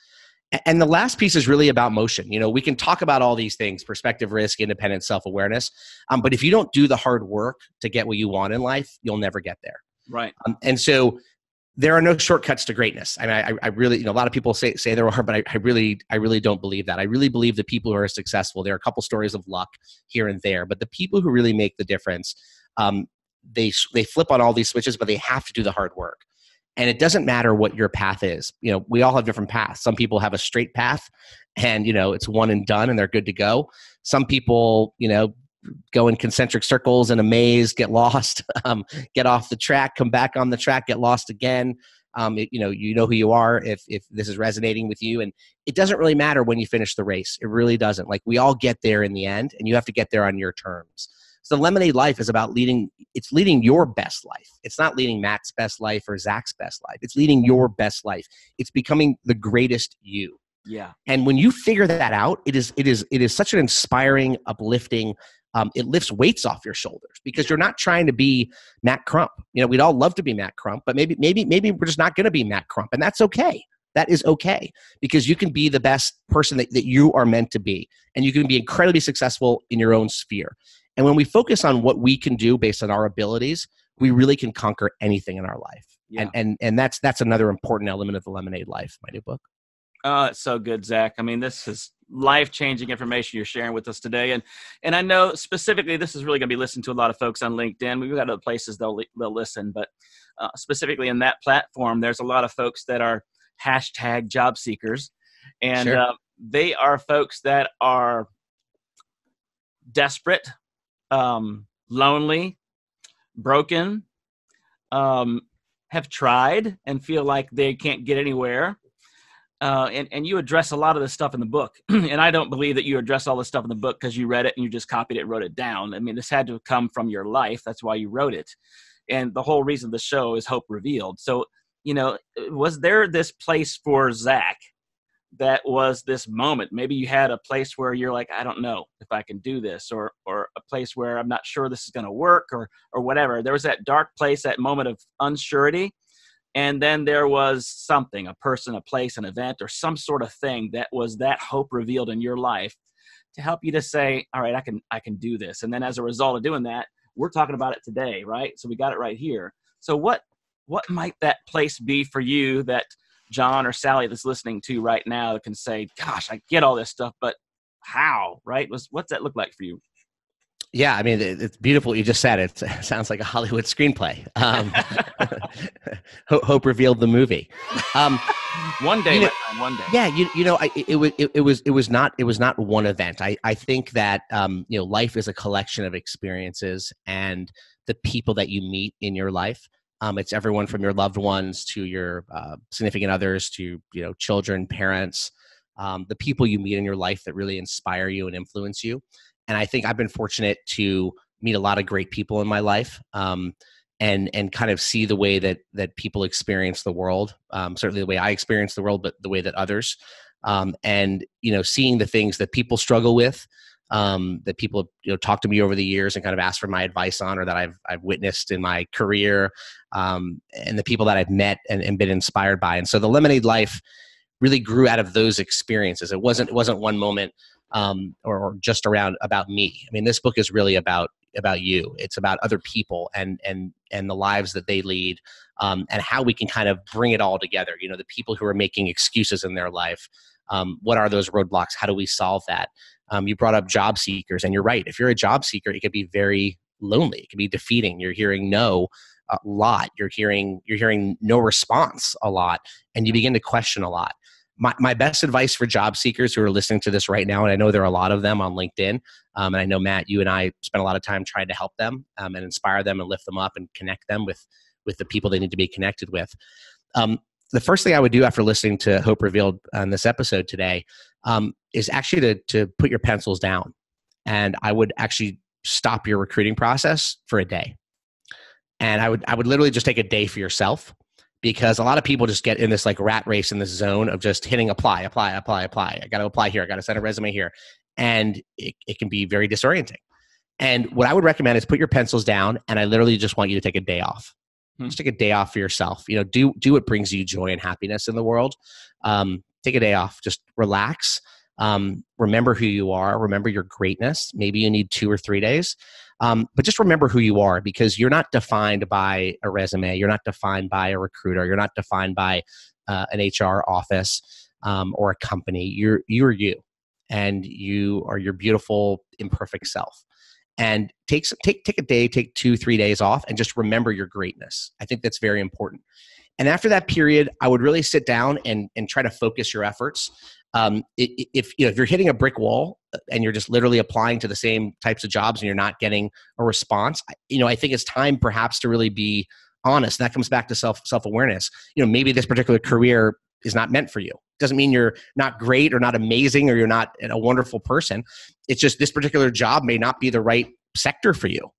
[SPEAKER 2] And the last piece is really about motion. You know, we can talk about all these things perspective, risk, independence, self awareness. Um, but if you don't do the hard work to get what you want in life, you'll never get there.
[SPEAKER 1] Right.
[SPEAKER 2] Um, and so there are no shortcuts to greatness. I mean, I, I, really, you know, a lot of people say, say there are, but I, I, really, I really don't believe that. I really believe the people who are successful, there are a couple stories of luck here and there, but the people who really make the difference, um, they, they flip on all these switches, but they have to do the hard work and it doesn't matter what your path is you know we all have different paths. Some people have a straight path and you know it's one and done and they're good to go. Some people you know go in concentric circles in a maze get lost um, get off the track come back on the track get lost again. Um, it, you know you know who you are if if this is resonating with you. And it doesn't really matter when you finish the race. It really doesn't. Like we all get there in the end and you have to get there on your terms so lemonade life is about leading it's leading your best life it's not leading matt's best life or zack's best life it's leading your best life it's becoming the greatest you
[SPEAKER 1] yeah
[SPEAKER 2] and when you figure that out it is it is it is such an inspiring uplifting um, it lifts weights off your shoulders because you're not trying to be Matt Crump. You know, we'd all love to be Matt Crump, but maybe, maybe, maybe we're just not going to be Matt Crump, and that's okay. That is okay because you can be the best person that, that you are meant to be, and you can be incredibly successful in your own sphere. And when we focus on what we can do based on our abilities, we really can conquer anything in our life.
[SPEAKER 1] Yeah.
[SPEAKER 2] And and and that's that's another important element of the Lemonade Life, my new book.
[SPEAKER 1] Oh, it's so good, Zack. I mean, this is life-changing information you're sharing with us today, and and I know specifically this is really going to be listened to a lot of folks on LinkedIn. We've got other places they'll they'll listen, but uh, specifically in that platform, there's a lot of folks that are hashtag job seekers, and
[SPEAKER 2] Sure.
[SPEAKER 1] uh, they are folks that are desperate, um, lonely, broken, um, have tried and feel like they can't get anywhere. Uh, and, and you address a lot of this stuff in the book. and I don't believe that you address all this stuff in the book because you read it and you just copied it wrote it down. I mean, this had to come from your life. That's why you wrote it. And the whole reason the show is Hope Revealed. So, you know, was there this place for Zack that was this moment? Maybe you had a place where you're like, I don't know if I can do this, or or a place where I'm not sure this is going to work, or or whatever. There was that dark place, that moment of unsurety, and then there was something, a person, a place, an event, or some sort of thing that was that hope revealed in your life to help you to say, all right, I can I can do this. And then as a result of doing that, we're talking about it today, right? So we got it right here. So what what might that place be for you that John or Sally that's listening to right now that can say, gosh, I get all this stuff, but how, right? Was what's that look like for you?
[SPEAKER 2] Yeah, I mean, it- it's beautiful what you just said. It sounds like a Hollywood screenplay. Um, Ho- Hope revealed the movie. Um,
[SPEAKER 1] One day,
[SPEAKER 2] You know-
[SPEAKER 1] one day.
[SPEAKER 2] yeah, you, you know, I, it, it was it, it was it was not it was not one event. I I think that um, you know life is a collection of experiences and the people that you meet in your life. Um, it's everyone from your loved ones to your uh, significant others to you know children, parents, um, the people you meet in your life that really inspire you and influence you. And I think I've been fortunate to meet a lot of great people in my life. Um, and and kind of see the way that that people experience the world um, certainly the way i experience the world but the way that others um, and you know seeing the things that people struggle with um, that people you know talk to me over the years and kind of ask for my advice on or that i've i've witnessed in my career um, and the people that i've met and, and been inspired by. And so the lemonade life really grew out of those experiences. It wasn't it wasn't one moment um, or, or just around about me. I mean this book is really about about you. It's about other people and and and the lives that they lead um, and how we can kind of bring it all together. You know the people who are making excuses in their life um, what are those roadblocks? How do we solve that? Um, you brought up job seekers and you're right. If you're a job seeker it could be very lonely. It can be defeating. You're hearing no a lot. You're hearing you're hearing no response a lot and you begin to question a lot. My, my best advice for job seekers who are listening to this right now and i know there are a lot of them on linkedin um, and i know matt you and i spent a lot of time trying to help them um, and inspire them and lift them up and connect them with with the people they need to be connected with. Um, the first thing i would do after listening to hope revealed on this episode today um, is actually to, to put your pencils down. And i would actually stop your recruiting process for a day. And i would i would literally just take a day for yourself because a lot of people just get in this like rat race in this zone of just hitting apply apply apply apply. I got to apply here. I got to send a resume here. And it, it can be very disorienting. And what i would recommend is put your pencils down and i literally just want you to take a day off. Just take a day off for yourself you know do do what brings you joy and happiness in the world. Um, take a day off just relax um, remember who you are remember your greatness. Maybe you need two or three days um, but just remember who you are because you're not defined by a resume you're not defined by a recruiter you're not defined by uh, an hr office um, or a company. You're you're you and you are your beautiful imperfect self and take some, take take a day take two three days off and just remember your greatness. I think that's very important. And after that period i would really sit down and and try to focus your efforts. Um, if you know if you're hitting a brick wall uh, and you're just literally applying to the same types of jobs and you're not getting a response you know i think it's time perhaps to really be honest. And that comes back to self self-awareness. You know maybe this particular career is not meant for you doesn't mean you're not great or not amazing or you're not a wonderful person. It's just this particular job may not be the right sector for you.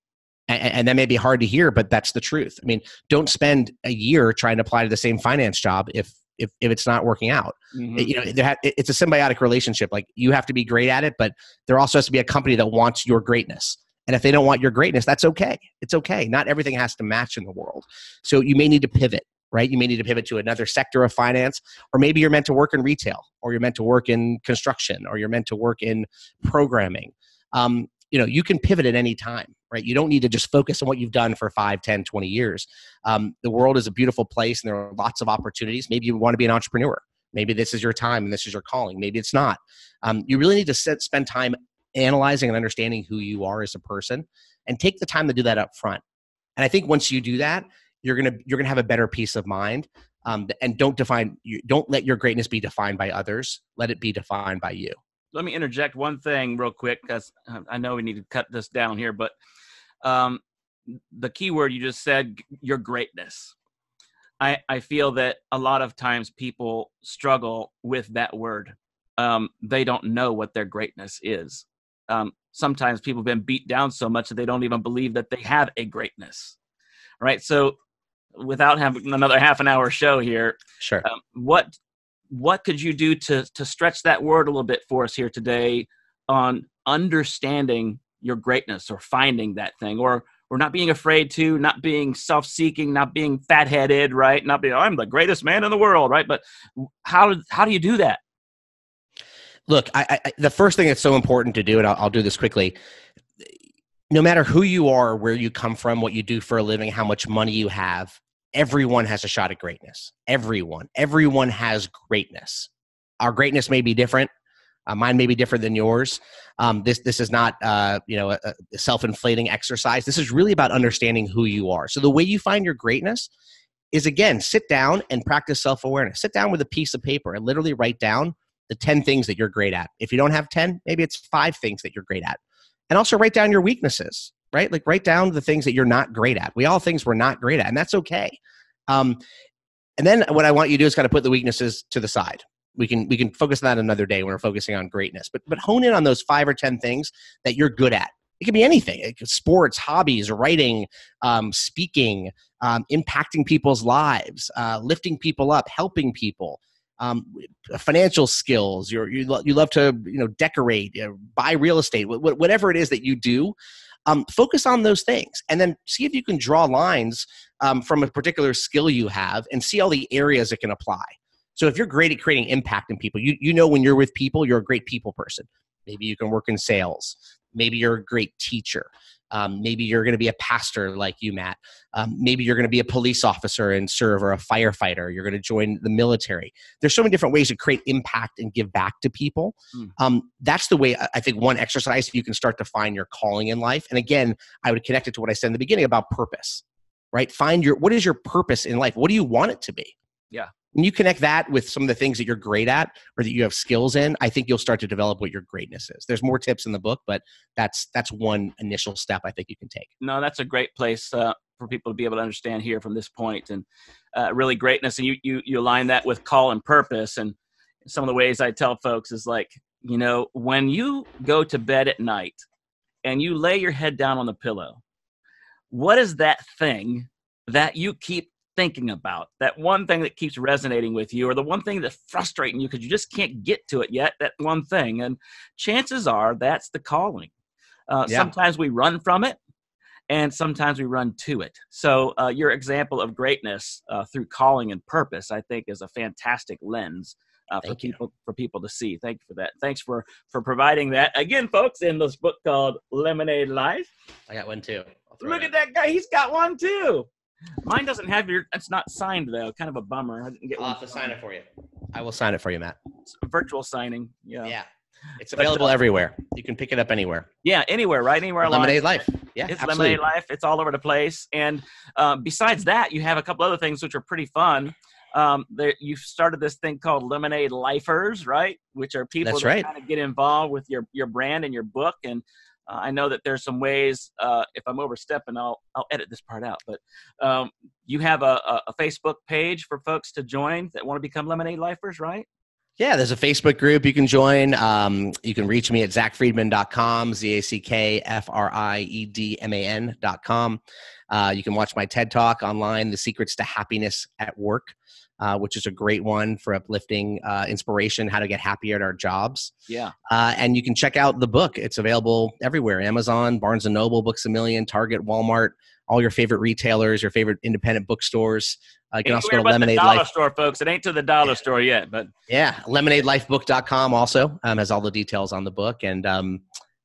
[SPEAKER 2] And, and that may be hard to hear but that's the truth. I mean don't spend a year trying to apply to the same finance job if if, if it's not working out.
[SPEAKER 1] Mhm.
[SPEAKER 2] you know there ha- it's a symbiotic relationship. Like you have to be great at it but there also has to be a company that wants your greatness. And if they don't want your greatness that's okay. It's okay. Not everything has to match in the world. So you may need to pivot right? You may need to pivot to another sector of finance or maybe you're meant to work in retail or you're meant to work in construction or you're meant to work in programming. Um, you know you can pivot at any time right? You don't need to just focus on what you've done for 5 10 20 years. Um, the world is a beautiful place and there are lots of opportunities. Maybe you want to be an entrepreneur. Maybe this is your time and this is your calling. Maybe it's not. Um, you really need to sit, spend time analyzing and understanding who you are as a person and take the time to do that up front and i think once you do that you're gonna you're gonna have a better peace of mind um, and don't define you don't let your greatness be defined by others let it be defined by you
[SPEAKER 1] let me interject one thing real quick because I know we need to cut this down here, but um, the key word you just said, your greatness. I, I feel that a lot of times people struggle with that word. Um, they don't know what their greatness is. Um, sometimes people have been beat down so much that they don't even believe that they have a greatness. Right. So, without having another half an hour show here,
[SPEAKER 2] sure.
[SPEAKER 1] Um, what what could you do to to stretch that word a little bit for us here today on understanding your greatness or finding that thing? Or or not being afraid to not being self-seeking not being fat-headed right? Not being i'm the greatest man in the world right? But how how do you do that?
[SPEAKER 2] Look I, I the first thing that's so important to do and I'll, I'll do this quickly no matter who you are where you come from what you do for a living how much money you have everyone has a shot at greatness. Everyone, everyone has greatness. Our greatness may be different. Uh, mine may be different than yours. Um, this this is not uh, you know a, a self inflating exercise. This is really about understanding who you are. So the way you find your greatness is again sit down and practice self awareness. Sit down with a piece of paper and literally write down the ten things that you're great at. If you don't have ten, maybe it's five things that you're great at, and also write down your weaknesses right? Like write down the things that you're not great at. We all things we're not great at, and that's okay. Um, and then what I want you to do is kind of put the weaknesses to the side. We can we can focus on that another day when we're focusing on greatness. But but hone in on those five or ten things that you're good at. It can be anything: it could, sports, hobbies, writing, um, speaking, um, impacting people's lives, uh, lifting people up, helping people. Um, financial skills. You're, you lo- you love to you know decorate, you know, buy real estate, wh- whatever it is that you do um, focus on those things and then see if you can draw lines um, from a particular skill you have and see all the areas it can apply so if you're great at creating impact in people you, you know when you're with people you're a great people person maybe you can work in sales maybe you're a great teacher um, maybe you're going to be a pastor like you, Matt. Um, maybe you're going to be a police officer and serve, or a firefighter. You're going to join the military. There's so many different ways to create impact and give back to people. Mm. Um, that's the way I think one exercise you can start to find your calling in life. And again, I would connect it to what I said in the beginning about purpose. Right? Find your what is your purpose in life? What do you want it to be?
[SPEAKER 1] Yeah
[SPEAKER 2] when you connect that with some of the things that you're great at or that you have skills in i think you'll start to develop what your greatness is. There's more tips in the book but that's that's one initial step i think you can take.
[SPEAKER 1] No that's a great place uh, for people to be able to understand here from this point and uh, really greatness and you, you you align that with call and purpose and some of the ways i tell folks is like you know when you go to bed at night and you lay your head down on the pillow what is that thing that you keep thinking about, that one thing that keeps resonating with you, or the one thing that's frustrating you because you just can't get to it yet, that one thing. And chances are that's the calling. Uh, yeah. Sometimes we run from it, and sometimes we run to it. So, uh, your example of greatness uh, through calling and purpose, I think, is a fantastic lens. Uh, for people you. for people to see. Thank you for that. Thanks for for providing that again, folks. In this book called Lemonade Life,
[SPEAKER 2] I got one too.
[SPEAKER 1] Look at that guy; he's got one too. Mine doesn't have your. It's not signed though. Kind of a bummer. I didn't get.
[SPEAKER 2] I'll have to sign it for you. I will sign it for you, Matt.
[SPEAKER 1] virtual signing. Yeah.
[SPEAKER 2] Yeah. It's available but, uh, everywhere. You can pick it up anywhere.
[SPEAKER 1] Yeah, anywhere, right? Anywhere.
[SPEAKER 2] Lemonade Life. Yeah,
[SPEAKER 1] it's absolutely. Lemonade Life. It's all over the place. And um, besides that, you have a couple other things which are pretty fun. Um, there, you've started this thing called Lemonade Lifers, right? Which are people
[SPEAKER 2] That's
[SPEAKER 1] that
[SPEAKER 2] right.
[SPEAKER 1] kind of get involved with your your brand and your book. And uh, I know that there's some ways. Uh, if I'm overstepping, I'll I'll edit this part out. But um, you have a, a, Facebook page for folks to join that want to become Lemonade Lifers, right?
[SPEAKER 2] Yeah, there's a Facebook group you can join. Um, you can reach me at zackfriedman.com, Z A C K F R I E D M A N.com. Uh, you can watch my TED Talk online, The Secrets to Happiness at Work uh, which is a great one for uplifting uh, inspiration, how to get happier at our jobs.
[SPEAKER 1] Yeah.
[SPEAKER 2] Uh, and you can check out the book. It's available everywhere Amazon, Barnes and Noble, Books a Million, Target, Walmart, all your favorite retailers, your favorite independent bookstores. Uh, you can also go to Lemonade
[SPEAKER 1] the dollar
[SPEAKER 2] Life.
[SPEAKER 1] store, folks. It ain't to the dollar store yet, but
[SPEAKER 2] yeah, lemonadelifebook.com also um, has all the details on the book. And um,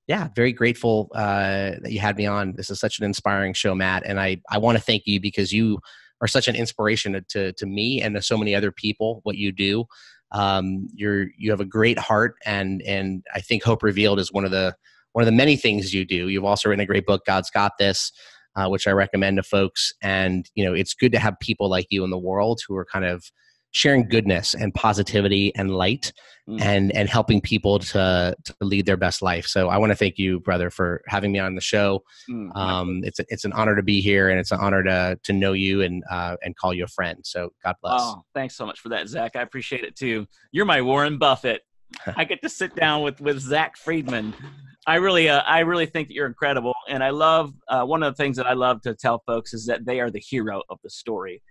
[SPEAKER 2] yeah, very grateful uh, that you had me on. This is such an inspiring show, Matt, and I I want to thank you because you are such an inspiration to to me and to so many other people. What you do, um, you're you have a great heart, and and I think Hope Revealed is one of the one of the many things you do. You've also written a great book, God's Got This. Uh, which I recommend to folks, and you know it's good to have people like you in the world who are kind of sharing goodness and positivity and light mm. and and helping people to to lead their best life. So i want to thank you brother for having me on the show. Mm. um, it's a, it's an honor to be here and it's an honor to to know you and uh, and call you a friend. So god bless. Oh
[SPEAKER 1] thanks so much for that zack. I appreciate it too. You're my warren buffett. I get to sit down with with zack friedman. I really, uh, I really think that you're incredible, and I love uh, one of the things that I love to tell folks is that they are the hero of the story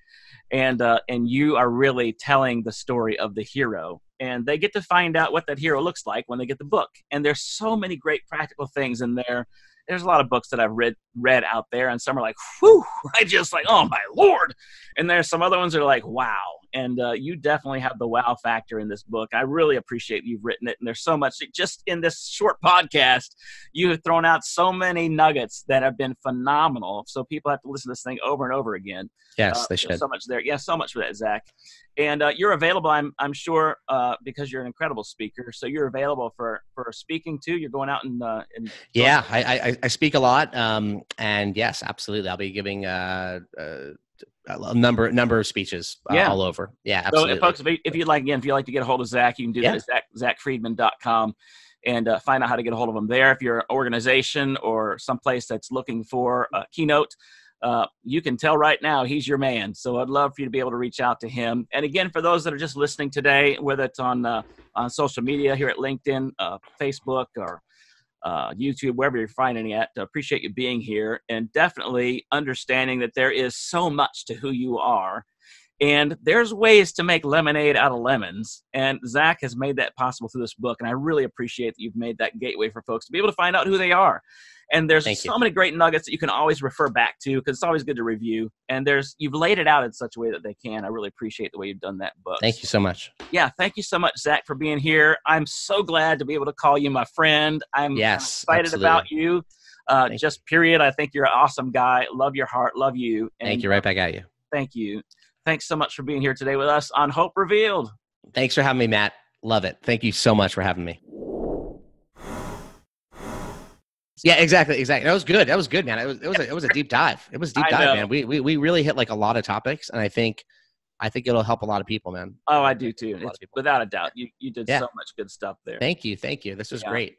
[SPEAKER 1] and uh, and you are really telling the story of the hero and they get to find out what that hero looks like when they get the book and there's so many great practical things in there there's a lot of books that I've read read out there, and some are like, whew, I just like, oh my lord. And there's some other ones that are like, wow. And uh, you definitely have the wow factor in this book. I really appreciate you've written it. And there's so much just in this short podcast, you have thrown out so many nuggets that have been phenomenal. So people have to listen to this thing over and over again.
[SPEAKER 2] Yes, uh, they should.
[SPEAKER 1] So much there. Yeah, so much for that, Zack and uh, you're available i'm i'm sure uh, because you're an incredible speaker so you're available for for speaking too you're going out and, uh, and
[SPEAKER 2] yeah I, I, I speak a lot um and yes absolutely i'll be giving uh, uh a number number of speeches uh, yeah. all over yeah absolutely.
[SPEAKER 1] so folks if you'd like again if you'd like to get a hold of zack you can do yeah. that at zack, zackfriedman.com and uh, find out how to get a hold of him there if you're an organization or someplace that's looking for a keynote uh, you can tell right now he's your man. So I'd love for you to be able to reach out to him. And again, for those that are just listening today, whether it's on uh, on social media here at LinkedIn, uh, Facebook, or uh, YouTube, wherever you're finding it, appreciate you being here and definitely understanding that there is so much to who you are. And there's ways to make lemonade out of lemons. And Zack has made that possible through this book. And I really appreciate that you've made that gateway for folks to be able to find out who they are. And there's Thank so you. many great nuggets that you can always refer back to because it's always good to review. And there's you've laid it out in such a way that they can. I really appreciate the way you've done that book.
[SPEAKER 2] Thank you so much.
[SPEAKER 1] Yeah, thank you so much, Zack, for being here. I'm so glad to be able to call you my friend. I'm
[SPEAKER 2] yes,
[SPEAKER 1] excited absolutely. about you. Uh, just you. period. I think you're an awesome guy. Love your heart. Love you.
[SPEAKER 2] And, thank you. Right back at you.
[SPEAKER 1] Thank you. Thanks so much for being here today with us on Hope Revealed.
[SPEAKER 2] Thanks for having me, Matt. Love it. Thank you so much for having me. Yeah, exactly, exactly. That was good. That was good, man. It was it was a, it was a deep dive. It was deep dive, man. We, we we really hit like a lot of topics, and I think I think it'll help a lot of people, man.
[SPEAKER 1] Oh, I do too. Without a doubt, you you did yeah. so much good stuff there.
[SPEAKER 2] Thank you, thank you. This was yeah. great.